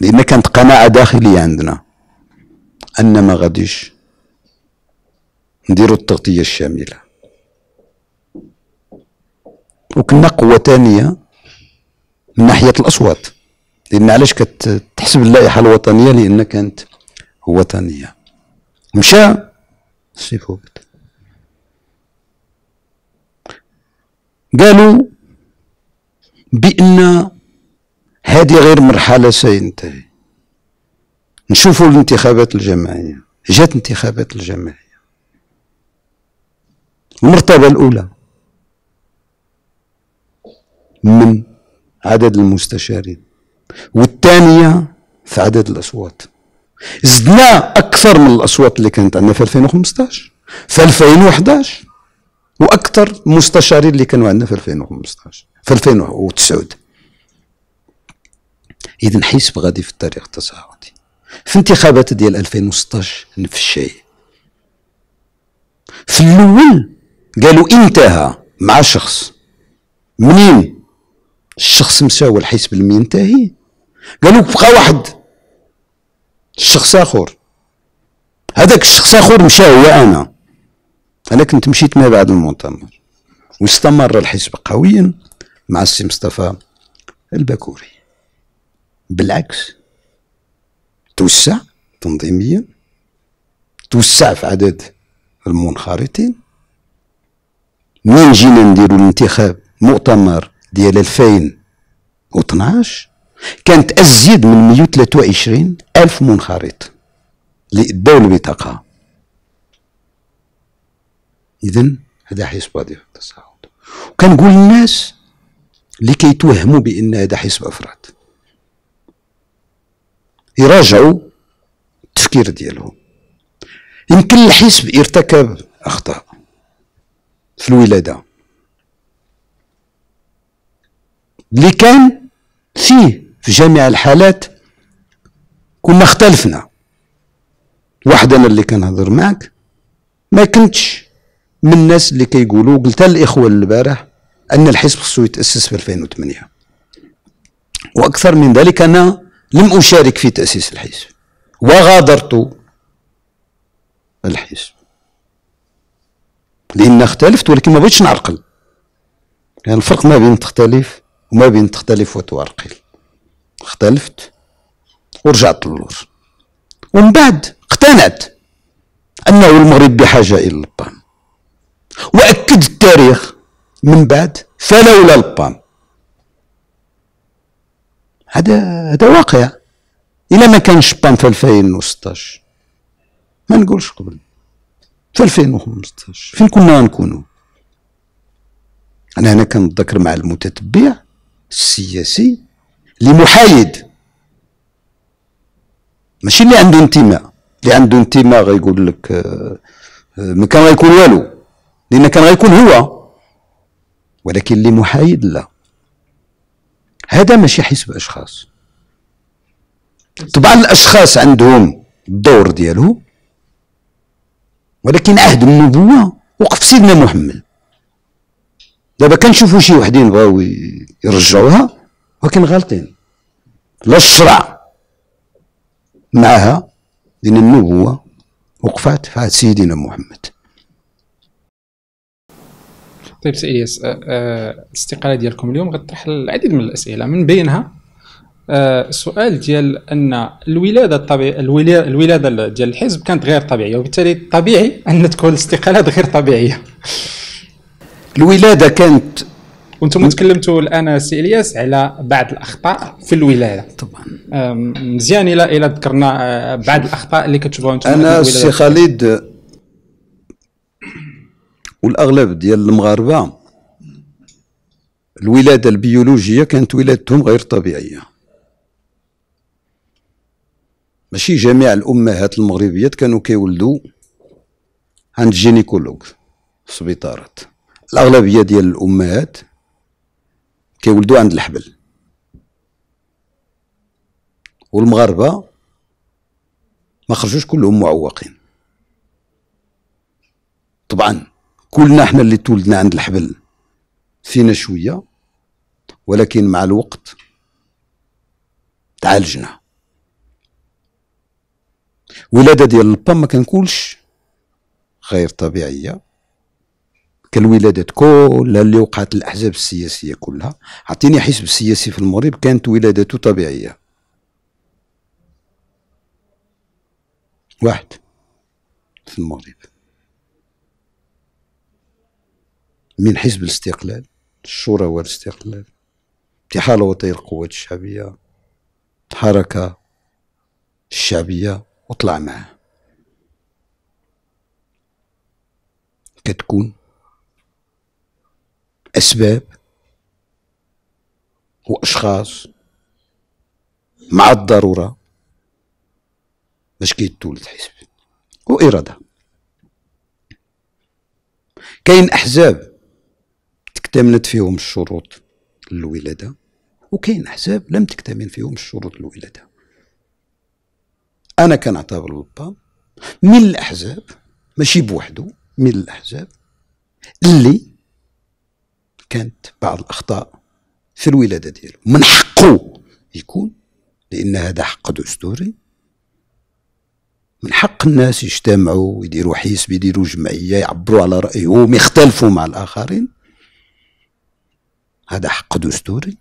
لأن كانت قناعة داخلية عندنا أن ما غاديش نديروا التغطية الشاملة. وكنا قوه ثانية من ناحية الأصوات. لأن علاش كتحسب اللائحة الوطنية؟ لأن كانت وطنية. مشى؟ السي فؤاد قالوا بأن هذه غير مرحلة سينتهي. نشوفوا الانتخابات الجماعية. جات انتخابات الجماعية. المرتبة الأولى. من عدد المستشارين والثانية في عدد الأصوات. زدنا أكثر من الأصوات اللي كانت عندنا في 2015 في 2011 وأكثر مستشارين اللي كانوا عندنا في 2015 في 2009 إذا حسب غادي في التاريخ التصاعدي. في انتخابات ديال 2016 نفس الشيء. في الأول قالوا انتهى مع شخص منين؟ الشخص والحزب لم ينتهي. قالوا بقى واحد. شخص آخر. هذاك الشخص آخر مشى هو أنا. أنا كنت مشيت ما بعد المؤتمر. واستمر الحزب قويا مع السي مصطفى البكوري. بالعكس. توسع تنظيميا. توسع في عدد المنخرطين. من جينا نديرو الانتخاب؟ مؤتمر. ديال 2012 كانت أزيد من 123 ألف منخرط اللي اداو البطاقة إذا هذا حزب في التصاعد. وكنقول للناس اللي كيتوهموا بأن هذا حزب أفراد. يراجعوا التفكير ديالهم. يمكن الحزب ارتكب أخطاء في الولادة. اللي كان فيه في جميع الحالات كنا اختلفنا. واحد أنا اللي كنهضر معك ما كنتش من الناس اللي كيقولوا قلت للإخوة البارح أن الحزب خصو يتأسس في 2008 وأكثر من ذلك أنا لم أشارك في تأسيس الحزب وغادرت الحزب. لأن اختلفت ولكن ما بغيتش نعرقل. يعني الفرق ما بين تختلف وما بين تختلف وتوارقل اختلفت ورجعت للور. ومن بعد اقتنعت أنه المغرب بحاجة إلى البام. وأكد التاريخ من بعد فلولا البام. هذا هذا واقع. إلا ما كانش بام في 2016 ما نقولش قبل. في 2015 فين كنا نكونوا؟ أنا هنا كنتذكر مع المتتبع. السياسي اللي محايد ماشي اللي عنده انتماء. اللي عنده انتماء غيقول لك آه، آه، ما كان غيكون والو. لأن كان غيكون هو. ولكن اللي محايد لا. هذا ماشي حسب أشخاص. طبعا الأشخاص عندهم الدور ديالهم ولكن عهد النبوة وقف سيدنا محمد. دابا كنشوفوا شي وحدين بغاو يرجعوها؟ ولكن غالطين. لا الشرع معها لأن النبوة وقفات في عهد سيدنا محمد. طيب سي الياس آه، آه، الاستقالة ديالكم اليوم غتطرح العديد من الأسئلة. من بينها آه، السؤال ديال أن الولادة الطبيعيه الولادة ديال الحزب كانت غير طبيعية وبالتالي طبيعي أن تكون الاستقالات غير طبيعية. الولادة كانت وأنتم تكلمتوا الآن سي إلياس على بعض الأخطاء في الولاده طبعا. مزيان إلى إلى ذكرنا بعض الأخطاء اللي كتشوفوها أنتم أنا سي خالد والأغلب ديال المغاربة الولادة البيولوجية كانت ولادتهم غير طبيعية. ماشي جميع الأمهات المغربيات كانوا كيولدوا عند gynécologue في السبيطارات الأغلبية ديال الأمهات كيولدوا عند الحبل. والمغاربة ما خرجوش كلهم معوقين. طبعا كلنا إحنا اللي تولدنا عند الحبل فينا شوية ولكن مع الوقت تعالجنا. ولادة ديال البا ما كنقولش غير طبيعية. كالولادات كلها اللي وقعت الأحزاب السياسية كلها. عطيني حزب سياسي في المغرب كانت ولادته طبيعية. واحد في المغرب. من حزب الاستقلال الشورى والاستقلال. اتحاد وطني القوات الشعبية. الحركة الشعبية وطلع معاه. كتكون أسباب وأشخاص مع الضرورة باش كيتولد حزب وإرادة. كاين أحزاب تكتملت فيهم الشروط للولادة وكاين أحزاب لم تكتمل فيهم الشروط للولادة أنا كنعتبر البا من الأحزاب ماشي بوحدو من الأحزاب اللي كانت بعض الأخطاء في الولادة ديالو. من حقه يكون لأن هذا حق دستوري. من حق الناس يجتمعوا ويديروا حزب يديروا جمعية يعبروا على رأيهم يختلفوا مع الآخرين. هذا حق دستوري.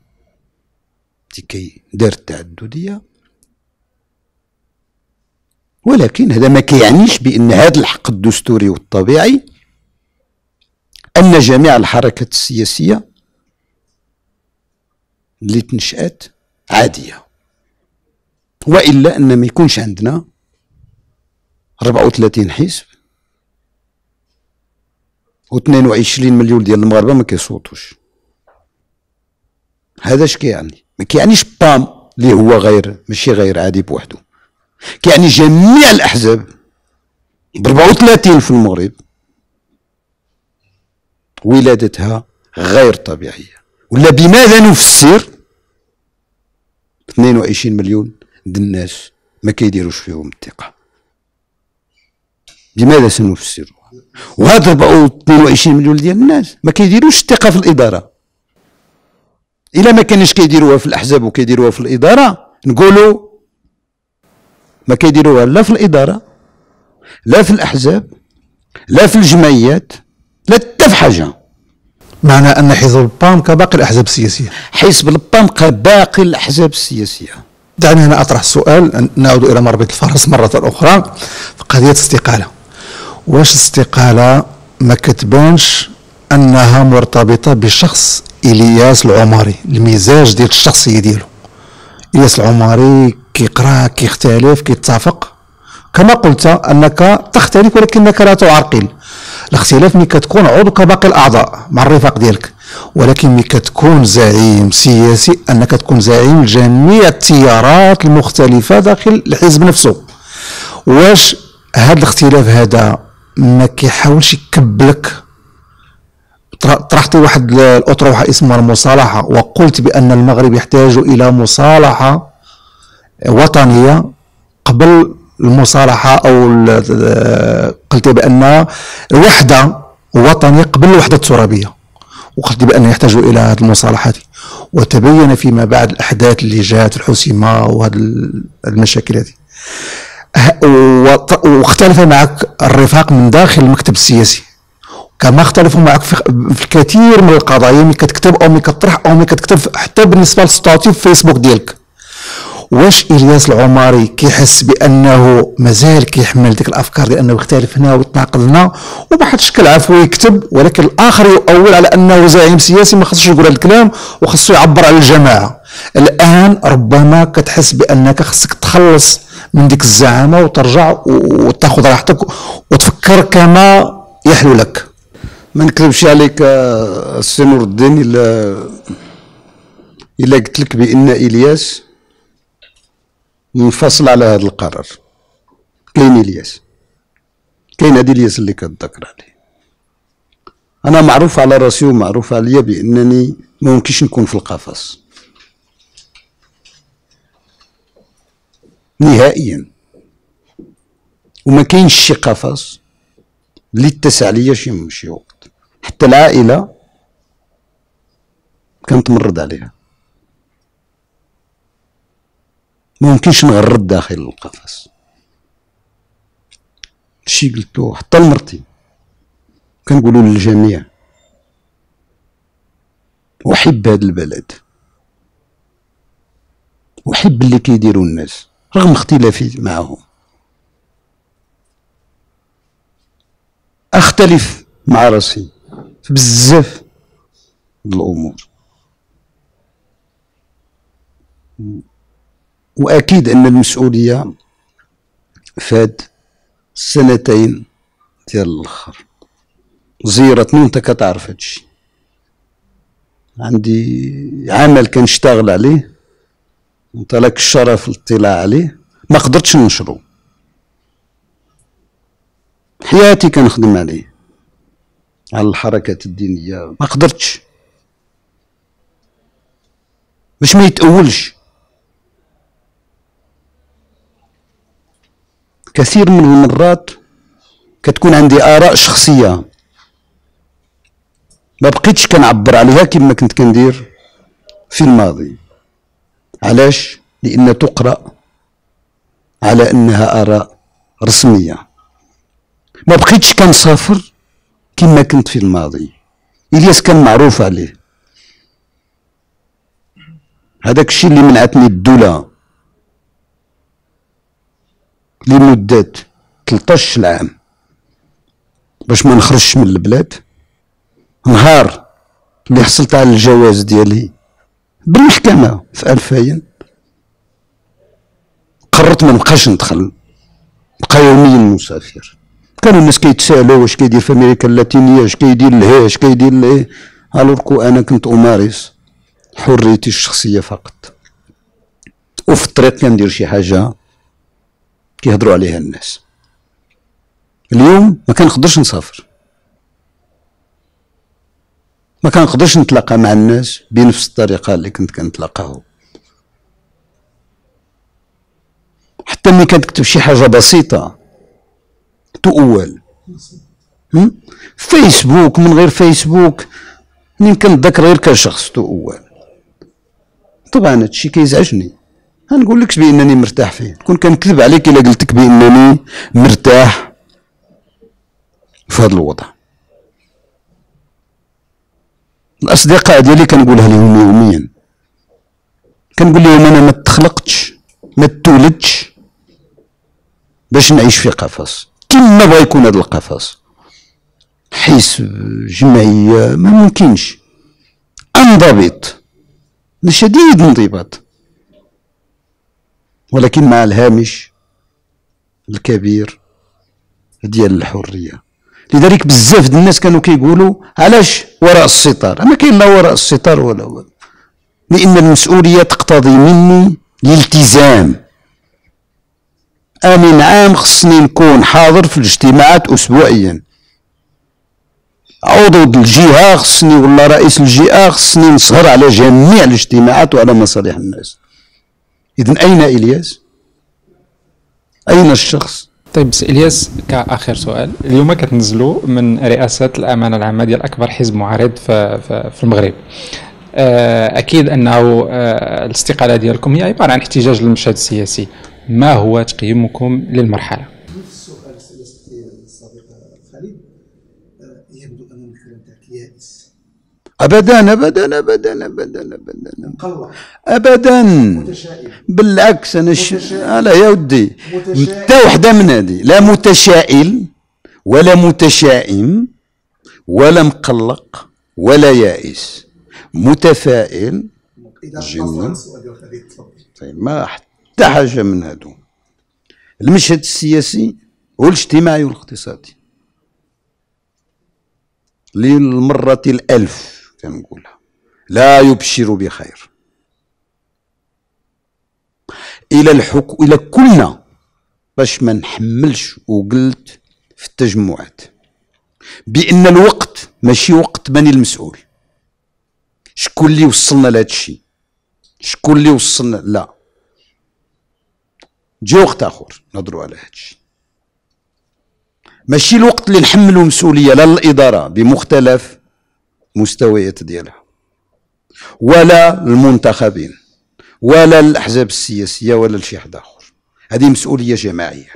لكي دار التعددية. ولكن هذا ما كيعنيش بأن هذا الحق الدستوري والطبيعي أن جميع الحركات السياسية اللي تنشأت عادية وإلا أن ما يكونش عندنا 34 حزب و22 مليون ديال المغاربه ما كيصوتوش. هذا اش كيعني؟ ما كيعنيش بام اللي هو غير ماشي غير عادي بوحده كيعني جميع الأحزاب ب 34 في المغرب ولادتها غير طبيعية. ولا بماذا نفسر؟ 22 مليون الناس ما كيديروش فيهم الثقة. بماذا سنفسرها؟ وهذا 22 مليون ديال الناس ما كيديروش الثقة في الإدارة. إلا ما كانش كيديروها في الأحزاب وكيديروها في الإدارة نقولوا ما كيديروها لا في الإدارة لا في الأحزاب لا في الجمعيات. لا حتى في حاجة. معنى أن حزب البام كباقي الأحزاب السياسية. حزب البام كباقي الأحزاب السياسية. دعني هنا أطرح السؤال نعود إلى مربط الفرس مرة أخرى في قضية الاستقاله واش الاستقاله ما كتبانش أنها مرتبطة بشخص إلياس العمري المزاج ديال الشخصية ديالو؟ إلياس العمري كيقرأ كيختلف كيتفق كما قلت أنك تختلف ولكنك لا تعرقل. الاختلاف ملي كتكون عضو كباقي الأعضاء مع الرفاق ديالك ولكن ملي كتكون زعيم سياسي أنك تكون زعيم جميع التيارات المختلفة داخل الحزب نفسه. واش هذا الاختلاف هذا ما كيحاولش يكبلك؟ طرحت واحد الاطروحه اسمها المصالحة وقلت بأن المغرب يحتاج إلى مصالحة وطنية قبل المصالحة أو قلت بأن الوحدة وطنيه قبل الوحدة الترابية وقلت بأن يحتاج إلى هذه المصالحات وتبين فيما بعد الأحداث اللي جاءت الحسيمه وهذه المشاكل هذه. واختلف معك الرفاق من داخل المكتب السياسي. كما اختلفوا معك في الكثير من القضايا ملي كتكتب أو ملي كطرح أو ملي كتكتب حتى بالنسبة للستاتيو في فيسبوك ديالك. واش إلياس العماري كيحس بأنه مازال كيحمل ديك الأفكار ديال أنه يختلف هنا ويتناقض هنا وبواحد الشكل عفوي يكتب ولكن الآخر يؤول على أنه زعيم سياسي ما خصوش يقول هذا الكلام وخصو يعبر على الجماعة. الآن ربما كتحس بأنك خصك تخلص من ديك الزعامة وترجع وتاخذ راحتك وتفكر كما يحلو لك. ما نكذبش عليك السي نور الدين الا إلا قلت لك بأن إلياس منفصل على هذا القرار. كاين إلياس. كاين هذه إلياس اللي كتذكر عليه. أنا معروف على رأسي ومعروف عليا بأنني ما ممكنش نكون في القفص. نهائيا. وما كاينش شي قفص اللي اتسع ليا شي وقت. حتى العائلة كنتمرد عليها. ما ممكنش نغرد داخل القفص. شي قلتو حتى لمرتي. كنقولوا للجميع. أحب هذا البلد. أحب اللي كيديروا الناس رغم اختلافي معهم أختلف مع راسي في بزاف الأمور. وأكيد أن المسؤولية فاد سنتين ديال الآخر. زيرتني وانت كتعرف هادشي عندي عمل كنشتغل عليه انت لك الشرف الاطلاع عليه. ما قدرتش ننشرو حياتي كنخدم عليه. على الحركات الدينية. ما قدرتش. باش ما يتأولش. كثير من المرات كتكون عندي آراء شخصية. ما بقيتش كنعبر عليها كما كنت كندير في الماضي. علاش؟ لأن تقرأ على أنها آراء رسمية. ما بقيتش كنسافر كما كنت في الماضي. إلياس كان معروف عليه. هذاك الشيء اللي منعتني الدولة. لمدة 13 عام باش ما نخرجش من البلاد. نهار اللي حصلت على الجواز ديالي. بالمحكمة في ألفين. قررت ما نبقاش ندخل. بقى يوميا مسافر. كانوا الناس كيتسالوا واش كيدير في أمريكا اللاتينية واش كيدير لهيه واش كيدير لهيه الوركو أنا كنت أمارس حريتي الشخصية فقط. وفي الطريق كندير شي حاجة. كيهضروا عليها الناس. اليوم ما كنقدرش نسافر. ما كنقدرش نتلاقى مع الناس بنفس الطريقة اللي كنت كنتلاقاهم حتى ملي كتكتب شي حاجة بسيطة تؤول. فيسبوك من غير فيسبوك منين كنتذكر غير كشخص تؤول. طبعا هادشي كيزعجني. غنقول لكش بأنني مرتاح فيه. كون كنكذب عليك إلا قلت لك بأنني مرتاح في هذا الوضع. الأصدقاء ديالي كنقولها لهم يوميا. كنقول لهم أنا ما تخلقتش ما تولدتش باش نعيش في قفص. كما بغا يكون هذا القفص. حزب جمعية ما ممكنش. أنضبط. شديد الانضباط. ولكن مع الهامش الكبير ديال الحرية. لذلك بزاف د الناس كانوا كيقولوا علاش وراء الستار ما كاين لا وراء الستار ولا ولا لأن المسؤولية تقتضي مني الالتزام. امين عام خصني نكون حاضر في الاجتماعات اسبوعيا. عضو الجهة خصني ولا رئيس الجهة خصني نسهر على جميع الاجتماعات وعلى مصالح الناس. اذا أين إلياس؟ أين الشخص؟ طيب سي إلياس كآخر سؤال. اليوم كتنزلوا من رئاسة الأمانة العامة ديال أكبر حزب معارض في, في, في المغرب. آه، أكيد أنه آه، الاستقالة ديالكم هي عبارة عن احتجاج للمشهد السياسي. ما هو تقييمكم للمرحلة السؤال السابق خالد يبدو ان الكلام تاعك يائس ابدا ابدا ابدا ابدا ابدا. مقلق ابدا. متشائم. بالعكس أنا ش... لا يا ودي. انت وحدة من هذه. لا متشائل ولا متشائم ولا مقلق ولا يائس. متفائل. جميل. تفضل. طيب ما حتى حاجة من هادو. المشهد السياسي والاجتماعي والاقتصادي. للمرة الألف. كنقولها لا يبشر بخير. إلى الحكم إلى كلنا باش ما نحملش وقلت في التجمعات. بأن الوقت ماشي وقت بني المسؤول. شكون اللي وصلنا لهذا الشيء؟ شكون اللي وصلنا؟ لا. جا وقت آخر نهضروا على هذا الشيء. ماشي الوقت اللي نحملوا مسؤولية لا الإدارة بمختلف مستويات ديالها. ولا المنتخبين ولا الأحزاب السياسية ولا لشي حد آخر. هذه مسؤولية جماعية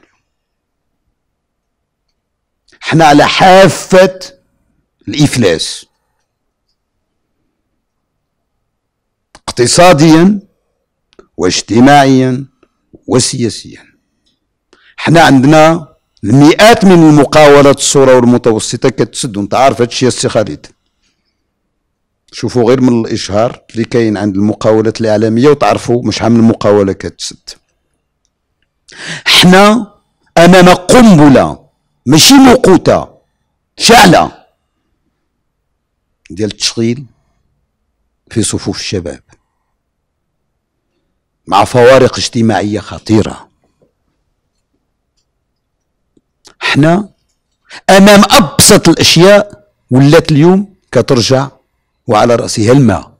إحنا على حافة الإفلاس. اقتصاديا واجتماعيا وسياسيا. إحنا عندنا المئات من المقاولات الصغرى والمتوسطة كتسد. وانت عارف هذا الشيء السي خالد. شوفوا غير من الإشهار اللي كاين عند المقاولات الإعلامية وتعرفوا مش من المقاولة كتسد. إحنا أمام قنبلة ماشي موقوتة شعلة ديال التشغيل في صفوف الشباب. مع فوارق اجتماعية خطيرة. إحنا أمام أبسط الأشياء ولات اليوم كترجع وعلى راسها الماء.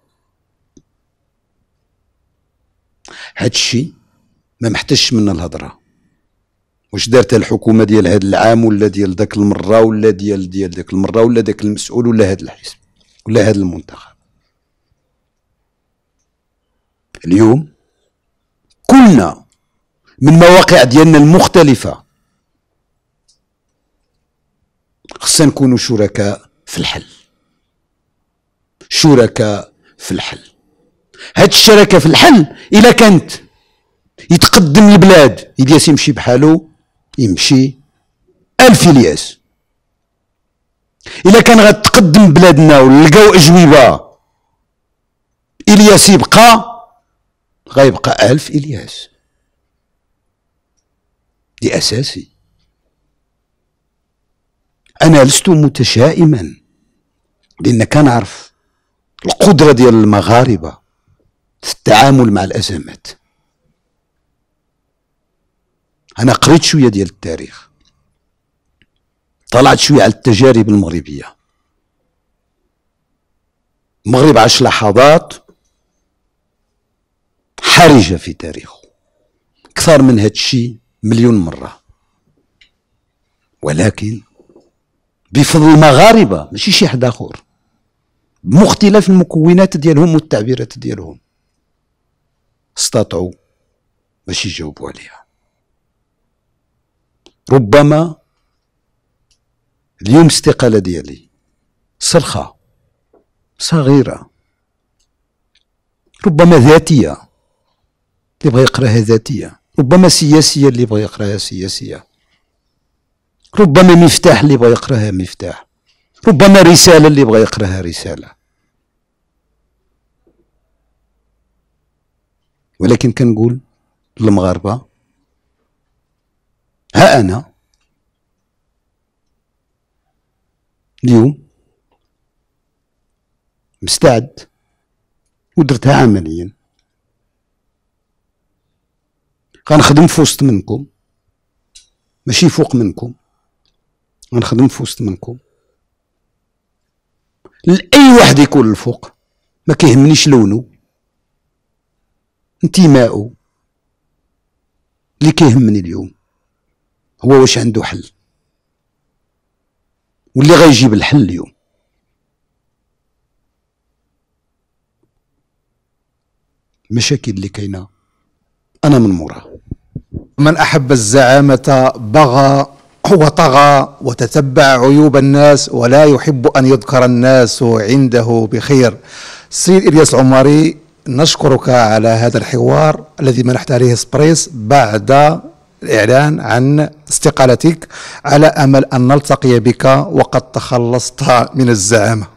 هادشي ما محتاجش منا الهضرة. واش دارت الحكومة ديال هذا العام ولا ديال ذاك المرة ولا ديال ديال ذاك المرة ولا ذاك المسؤول ولا هذا الحزب ولا هذا المنتخب؟ اليوم كلنا من مواقع ديالنا المختلفة خصنا نكونوا شركاء في الحل. شركاء في الحل. هاد الشركة في الحل إلا كانت يتقدم البلاد إلياس يمشي بحاله يمشي ألف إلياس إلا كان غتقدم بلادنا ولقاو أجوبة إلياس يبقى غيبقى ألف إلياس. دي أساسي. أنا لست متشائما لأن كنعرف القدرة ديال المغاربة في التعامل مع الأزمات. أنا قريت شوية ديال التاريخ. طلعت شوية على التجارب المغربية. المغرب عاش لحظات حرجة في تاريخه. أكثر من هذا الشيء مليون مرة. ولكن بفضل المغاربة ماشي شي حد آخر. بمختلف المكونات ديالهم والتعبيرات ديالهم. استطاعوا باش يجاوبوا عليها. ربما اليوم استقالة ديالي صرخة صغيرة ربما ذاتية اللي بغى يقراها ذاتية ربما سياسية اللي بغى يقراها سياسية ربما مفتاح اللي بغى يقراها مفتاح. ربما رسالة اللي بغى يقراها رسالة. ولكن كنقول للمغاربة ها أنا اليوم مستعد ودرتها عمليا. غنخدم في وسط منكم ماشي فوق منكم غنخدم في وسط منكم. لأي واحد يكون الفوق ما كيهمنيش لونه انتماءه اللي كيهمني اليوم هو واش عنده حل. واللي غيجيب الحل اليوم. مشاكل اللي كاينة أنا من موراه من أحب الزعامة بغى وطغى وتتبع عيوب الناس ولا يحب أن يذكر الناس عنده بخير. سيد إلياس عمري نشكرك على هذا الحوار الذي منحت عليه سبريس بعد الإعلان عن استقالتك على أمل أن نلتقي بك وقد تخلصت من الزعامة.